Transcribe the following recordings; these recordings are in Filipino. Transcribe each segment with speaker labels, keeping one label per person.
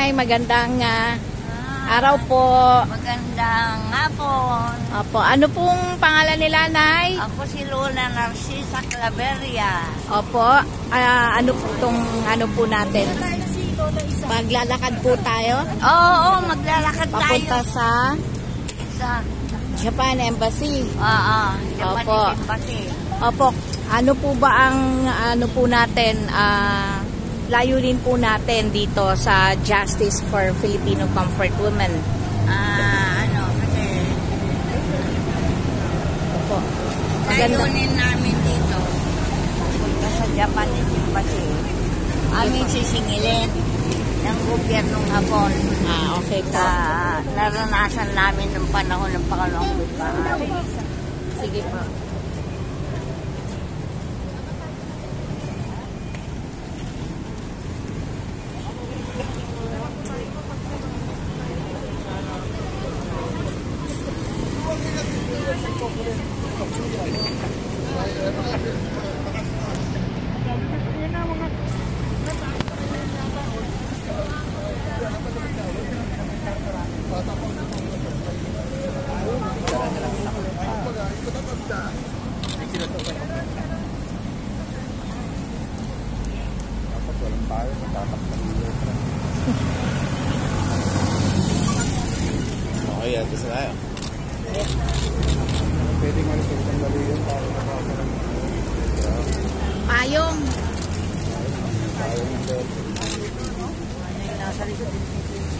Speaker 1: Nay. Magandang uh, araw po.
Speaker 2: Magandang hapon.
Speaker 1: Opo. Ano pong pangalan nila, Nay?
Speaker 2: Ako si Lola Narcisa Claveria.
Speaker 1: Opo. Uh, ano po itong ano po natin? Maglalakad po tayo?
Speaker 2: Oo, oo maglalakad
Speaker 1: Papunta
Speaker 2: tayo.
Speaker 1: Papunta sa?
Speaker 2: Sa
Speaker 1: Japan Embassy.
Speaker 2: Oo, uh, uh, Japan
Speaker 1: Opo.
Speaker 2: Embassy.
Speaker 1: Opo. Ano po ba ang ano po natin ah uh, layunin po natin dito sa Justice for Filipino Comfort Women?
Speaker 2: Ah, ano, kasi...
Speaker 1: Opo.
Speaker 2: Layunin namin dito. Punta sa Japanese Embassy. Amin sisingilin ng gobyernong Hapon.
Speaker 1: Ah, okay po.
Speaker 2: Uh, naranasan namin ng panahon ng Pangalong Lupa.
Speaker 1: Sige po.
Speaker 3: pwedeng ano sa isang yun para nakakaroon.
Speaker 1: Payong. Payong. Payong. Payong. Payong.
Speaker 3: Payong. Payong. Payong.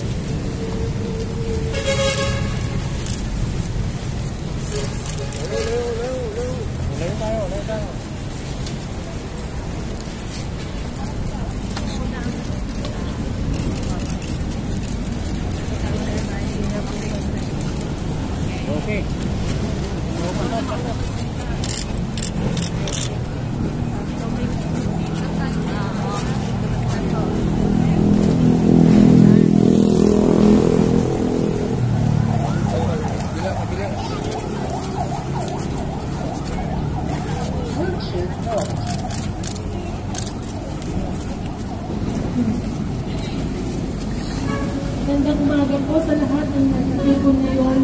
Speaker 4: Magandang umaga po sa lahat ng nagtatipo ngayon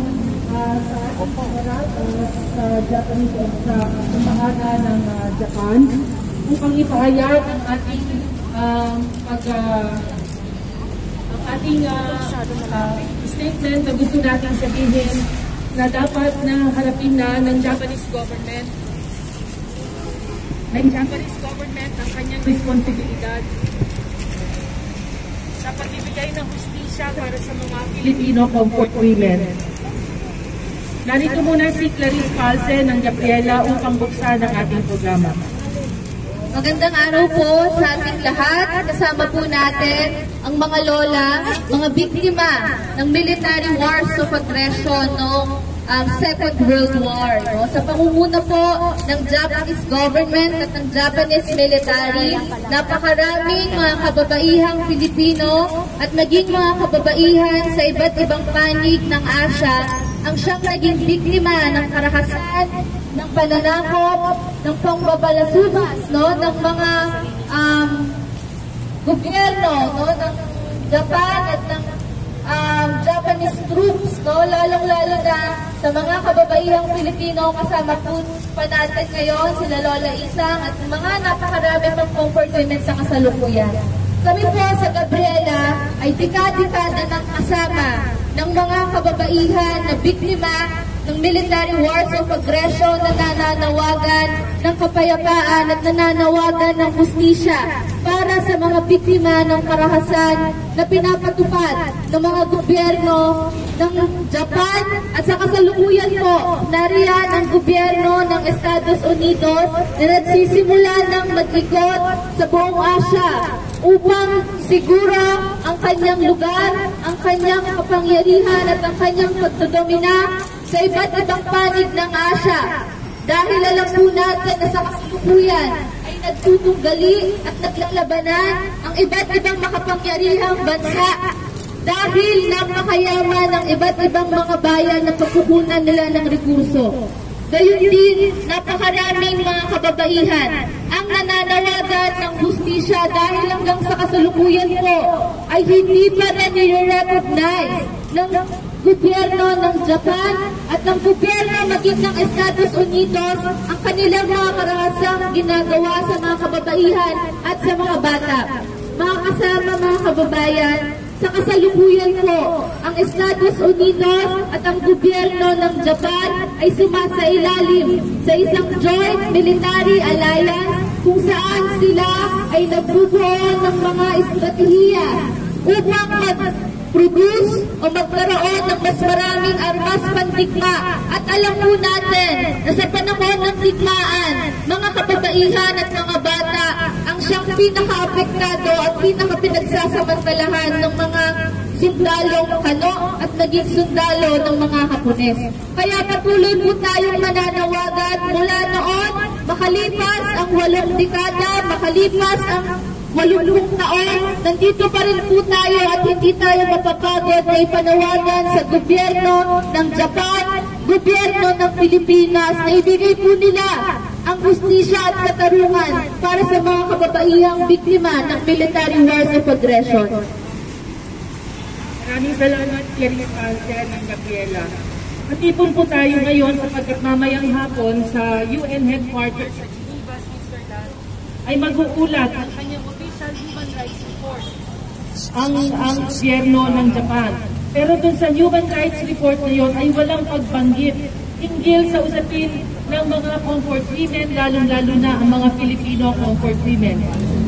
Speaker 4: uh, sa ating parat uh, ah, sa Japanese at sa Kumbahana ng uh, Japan upang ipahayag ang ating uh, pag uh, ang ating uh, uh, statement na gusto natin sabihin na dapat na harapin na ng Japanese government ng Japanese government ang kanyang responsibilidad sa pagbibigay ng hustisya para sa mga Filipino comfort women. Narito muna si Clarice Calce ng Gabriela upang buksan ang ating programa.
Speaker 5: Magandang araw po sa ating lahat. Kasama po natin ang mga lola, mga biktima ng military wars of aggression noong um, Second World War. No? Sa pangunguna po ng Japanese government at ng Japanese military, napakaraming mga kababaihang Pilipino at naging mga kababaihan sa iba't ibang panig ng Asya ang siyang naging biktima ng karakasan, ng pananakop, ng pangbabalasumas no? ng mga um, gobyerno no? ng Japan at ng um, Japanese troops, no? lalong-lalo na sa mga kababaihang Pilipino, kasama po pa natin ngayon sila Lola Isang at mga napakarami pang pong performance sa kasalukuyan. Kami po sa Gabriela ay dikadikada ng kasama ng mga kababaihan na biktima ng military wars of aggression na nananawagan ng kapayapaan at nananawagan ng justisya para sa mga biktima ng karahasan na pinapatupad ng mga gobyerno ng Japan at sa kasalukuyan po, nariyan ang gobyerno ng Estados Unidos na nagsisimula ng mag-ikot sa buong Asya upang siguro ang kanyang lugar, ang kanyang kapangyarihan at ang kanyang pagdodomina sa iba't ibang panig ng Asya. Dahil alam po natin na sa kasalukuyan ay nagtutunggali at naglalabanan ang iba't ibang makapangyarihang bansa dahil napakayaman ng iba't ibang mga bayan na pagkukunan nila ng rekurso. Gayun din, napakaraming mga kababaihan ang nananawagan ng hustisya dahil hanggang sa kasalukuyan po ay hindi pa rin nire-recognize ng gobyerno ng Japan at ng gobyerno maging ng Estados Unidos ang kanilang mga karahasang ginagawa sa mga kababaihan at sa mga bata. Mga kasama mga kababayan, sa kasalukuyan po, ang Estados Unidos at ang gobyerno ng Japan ay sumasailalim sa isang joint military alliance kung saan sila ay nagbubuo ng mga estratehiya upang mag-produce o magkaroon ng mas maraming armas pandigma. At alam po natin na sa panahon ng digmaan, mga kababaihan at mga bata ang siyang pinaka-apektado at pinaka-pinagsasamantalahan ng mga sundalong kano at naging sundalo ng mga Hapones. Kaya patuloy po tayong mananawagan mula noon, makalipas ang walong dekada, makalipas ang walumpung taon, nandito pa rin po tayo at hindi tayo mapapagod na ipanawagan sa gobyerno ng Japan, gobyerno ng Pilipinas na ibigay po nila ang justisya at katarungan para sa mga kababaihang biktima ng military wars of aggression.
Speaker 4: Maraming salamat, Clarice Alden and Gabriela. Matipon po tayo ngayon sapagkat mamayang hapon sa UN headquarters ay mag-uulat ang kanyang official human rights report ang ang gobyerno ng Japan. Pero dun sa human rights report na yun ay walang pagbanggit hinggil sa usapin ng mga comfort women, lalong-lalo na ang mga Filipino comfort women.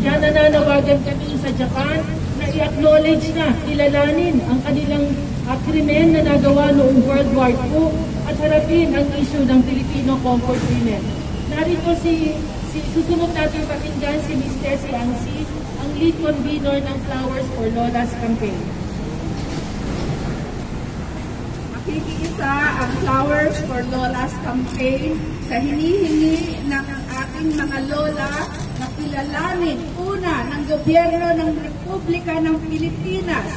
Speaker 4: Kaya nananawagan kami sa Japan na i-acknowledge na, kilalanin ang kanilang uh, krimen na nagawa noong World War II at harapin ang issue ng Filipino comfort women. Narito si, si susunod natin pakinggan si Ms. Tessie Angsi, ang lead convener ng Flowers for Lola's campaign.
Speaker 6: Makikiisa ang Flowers for Lola's campaign sa hinihingi ng ating mga lola na kilalanin una ng gobyerno ng Republika ng Pilipinas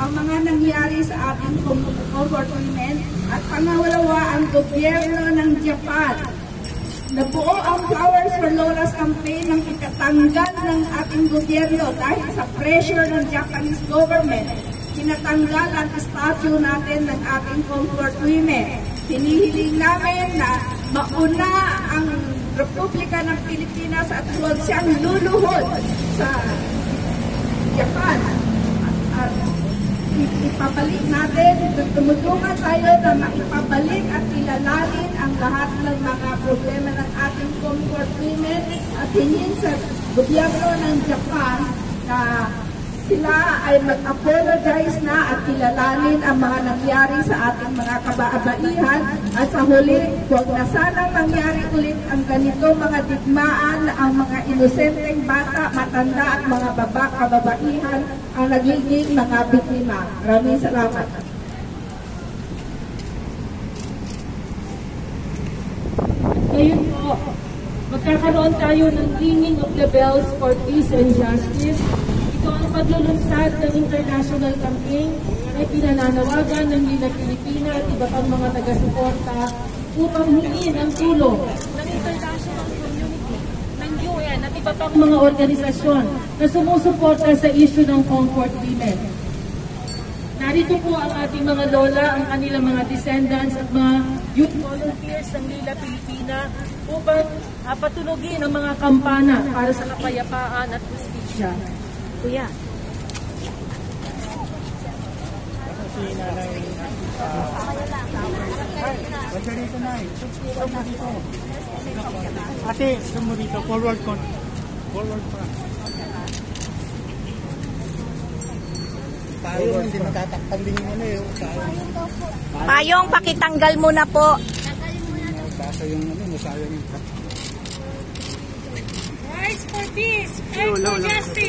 Speaker 6: ang mga nangyari sa ating women at pangalawa ang gobyerno ng Japan. Nabuo ang Flowers for Lola's campaign ng ikatanggal ng ating gobyerno dahil sa pressure ng Japanese government tinatanggal ang statue natin ng ating comfort women. Hinihiling namin na mauna ang Republika ng Pilipinas at huwag siyang luluhod sa Japan. Ipabalik natin, tumutulungan tayo na maipabalik at kilalanin ang lahat ng mga problema ng ating comfort women. At hingin sa gobyerno ng Japan na sila ay mag-apologize na at kilalanin ang mga nangyari sa ating mga kabaabaihan at sa huli, huwag na sanang mangyari ulit ang ganito mga digmaan ang mga inosenteng bata, matanda at mga baba, kababaihan ang nagiging mga biktima. Maraming salamat.
Speaker 4: Ngayon po, magkakaroon tayo ng ringing of the bells for peace and justice. Ito ang paglulunsad ng international campaign na pinananawagan ng Lina Pilipina at iba pang mga taga-suporta upang hingin ang tulong ng international community, ng UN at iba pang mga organisasyon na sumusuporta sa issue ng comfort women. Narito po ang ating mga lola, ang kanilang mga descendants at mga youth volunteers ng Lila Pilipina upang uh, patulogin ang mga kampana para sa kapayapaan at justisya.
Speaker 1: Kuya.
Speaker 7: Ate, gusto mo dito, forward ko. Forward pa.
Speaker 3: Tayo hindi matatakpan din yung ano eh. Tayo.
Speaker 1: Payong, pakitanggal mo na po.
Speaker 3: Basa yung ano, masayang yung
Speaker 8: Rise for peace, fight for justice,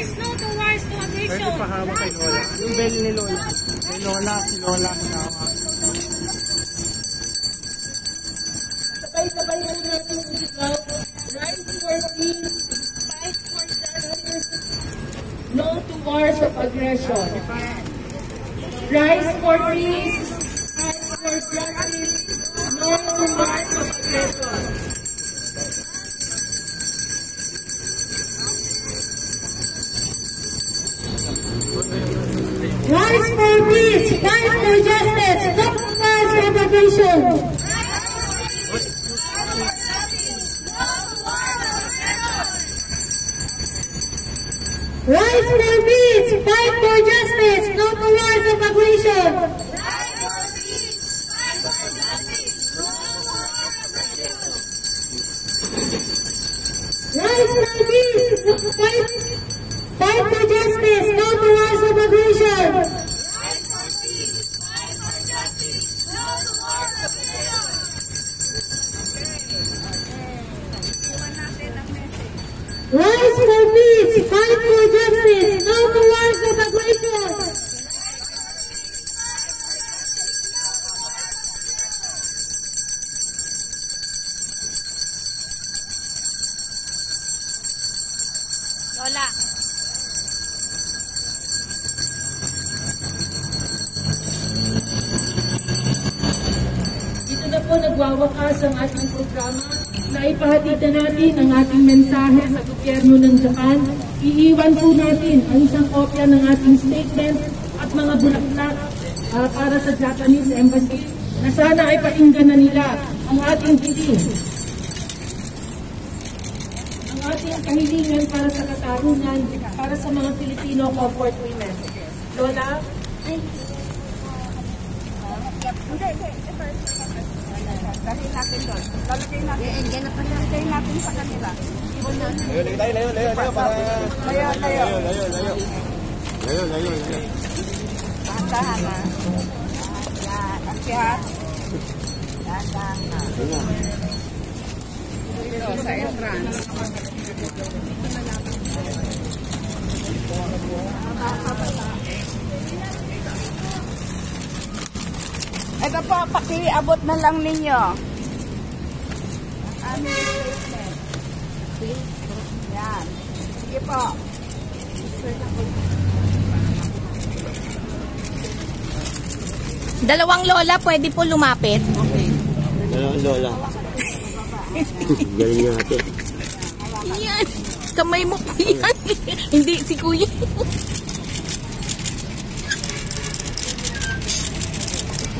Speaker 7: Pwede pa hawak kay Lola. yung bell ni Lola. Kay Lola, si Lola. Kasama.
Speaker 4: Sabay-sabay na natin isigaw. Rise for peace, fight for justice, no to wars of aggression. Rise for peace, fight for justice, no to wars of aggression. Programa na natin ang ating mensahe sa gobyerno ng Japan. Iiwan po natin ang isang kopya ng ating statement at mga bulaklak ah, para sa Japanese Embassy na sana ay pakinggan na nila ang ating hiling. Ang ating kahilingan para sa katarungan, para sa mga Filipino comfort women. Lola,
Speaker 6: Dahil natin doon. Lalagay natin. Diyan na pala. Lalagay natin sa kanila.
Speaker 3: Layo, layo, layo, layo, layo, para...
Speaker 6: Layo, layo.
Speaker 3: Layo, layo. Layo, layo, layo.
Speaker 6: Dahan-dahan. Yan. Akyat. Dahan-dahan. Dito sa entrance. Ito po, pakiabot na lang ninyo. Ang aming statement. Yan. Sige po.
Speaker 1: Dalawang lola pwede po lumapit.
Speaker 3: Dalawang lola. Galing natin.
Speaker 1: Yan. Kamay mo po yan. Hindi si kuya.